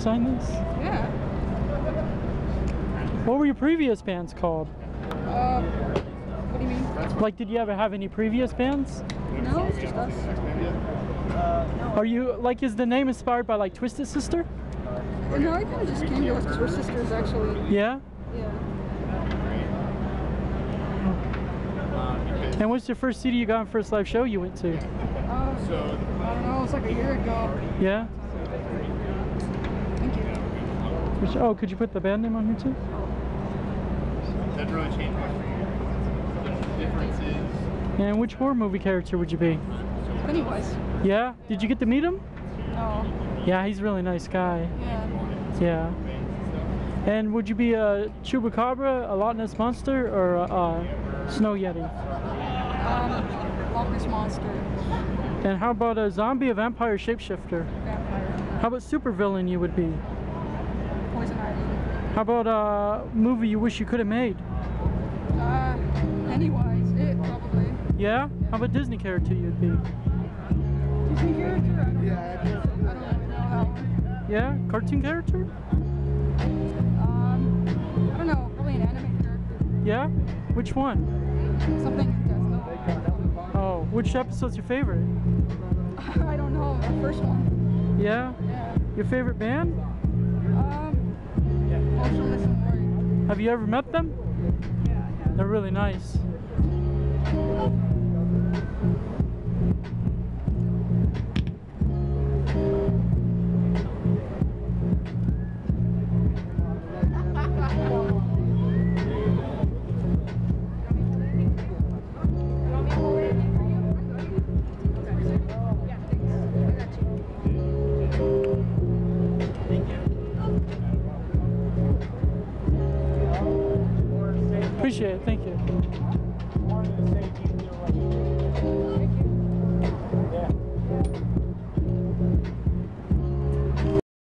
sign this? Yeah. What were your previous bands called? Uh, what do you mean? Like, did you ever have any previous bands? No, it's just us. Are you like, is the name inspired by like Twisted Sister? No, I kind of just came to us because we're sisters, actually. Yeah. Yeah. And what's your first CD you got on first live show you went to? Uh, I don't know. It's like a year ago. Yeah. Thank you. Which, oh, could you put the band name on here too? Doesn't really change much for you. The difference is And which horror movie character would you be? Pennywise. Yeah. Did you get to meet him? No. Yeah, he's a really nice guy. Yeah. Yeah. And would you be a Chupacabra, a Loch Ness Monster, or a, a Snow Yeti? Um, Loch Ness Monster. And how about a zombie, a vampire, shapeshifter? Vampire. How about supervillain you would be? Poison Ivy. How about a movie you wish you could have made? Uh, Pennywise. It, probably. Yeah? How about Disney character you'd be? Disney character? I don't know. I don't really know that one. Yeah? Cartoon character? Um, I don't know. Probably an anime character. Yeah? Which one? Something in Death Note. Oh, which episode's your favorite? I don't know. The first one. Yeah? Yeah. Your favorite band? Um, Motionless in White. Have you ever met them? Yeah, They're really nice. Appreciate it. Thank you.